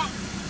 back.